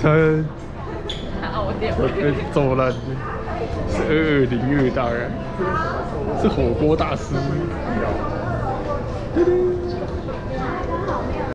他我被走了是二零二大人是火锅大师。